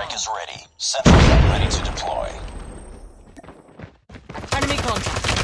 strike is ready. Gun ready to deploy. Enemy contact.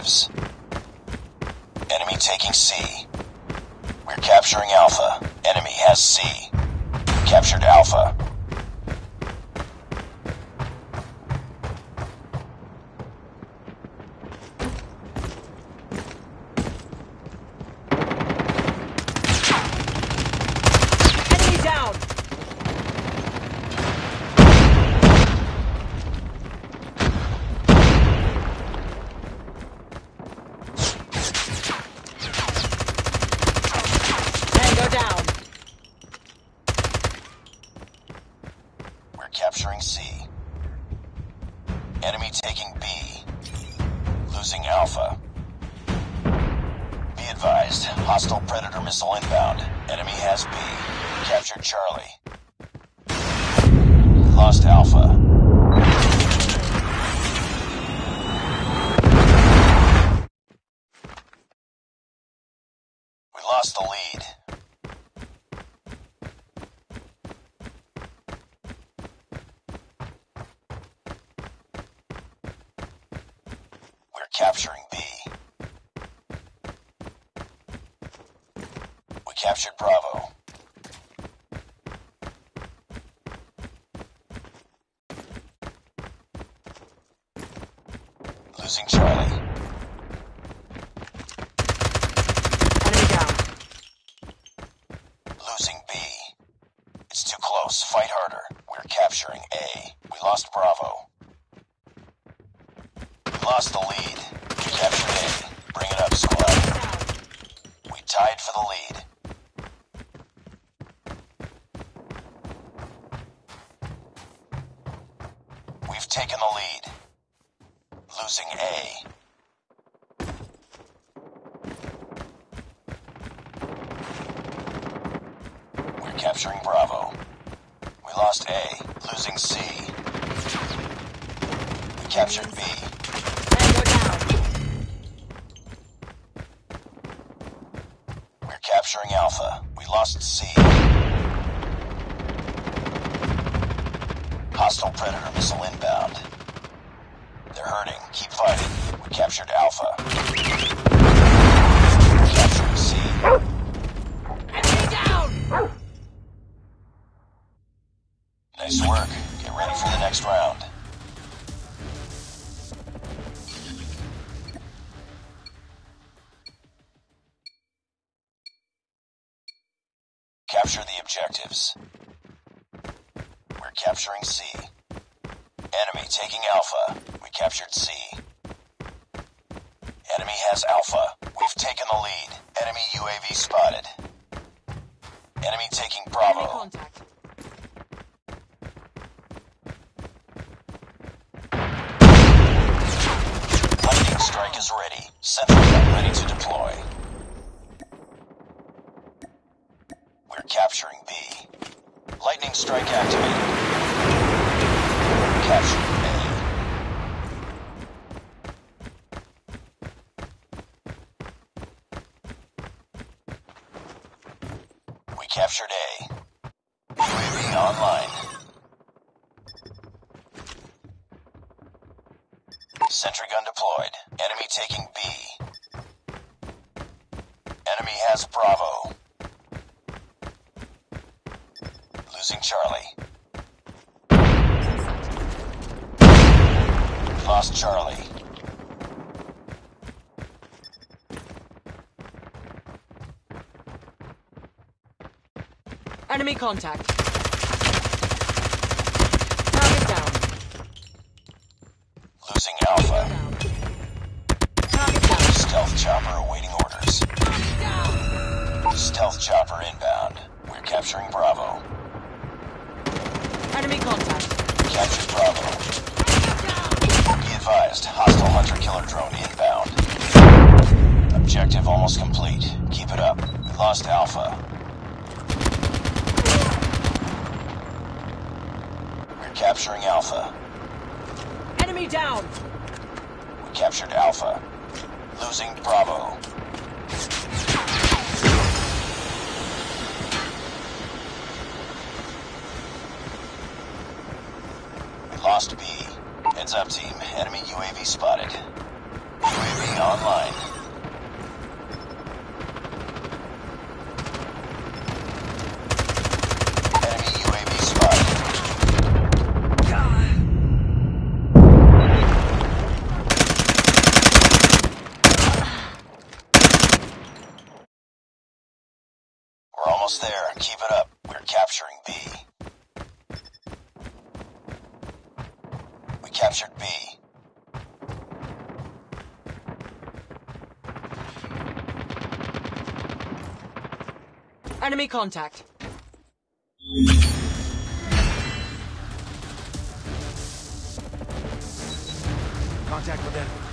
Objectives. Enemy taking C. We're capturing Alpha. Enemy has C. Captured Alpha. Enemy down. Tango down. We're capturing C. Enemy taking B. Losing Alpha. Be advised, hostile Predator missile inbound. Enemy has B. Captured Charlie. Lost Alpha. We lost the lead. We're capturing B. We captured Bravo. Losing Charlie. Enemy down. Losing B. It's too close. Fight harder. We're capturing A. We lost Bravo. We lost the lead. We captured A. Bring it up, squad. We tied for the lead. We've taken the lead. Losing A. We're capturing Bravo. We lost A, losing C. We captured B. We're capturing Alpha. We lost C. Hostile Predator missile inbound. They're hurting. Keep fighting. We captured Alpha. We're C. Enemy down. Nice work. Get ready for the next round. Capture the objectives. We're capturing C. Enemy taking Alpha. We captured C. Enemy has Alpha. We've taken the lead. Enemy UAV spotted. Enemy taking Bravo. Enemy contact. Lightning strike is ready. Sentry gun ready to deploy. We're capturing B. Lightning strike activated. Capturing A. We captured A. UAV online. Sentry gun deployed. Enemy taking B. Enemy has Bravo. Losing Charlie. Lost Charlie. Enemy contact. Target down. Losing Alpha. Target down. Stealth chopper awaiting orders. Target down. Stealth chopper inbound. We're capturing Bravo. Enemy contact. Captured Bravo. Be advised, hostile hunter-killer drone inbound. Objective almost complete. Keep it up. We lost Alpha. We're capturing Alpha. Enemy down! We captured Alpha. Losing Bravo. Heads up, team. Enemy UAV spotted. UAV online. Enemy UAV spotted. We're almost there. Keep it up. We're capturing B. captured B. Enemy contact. Contact with enemy.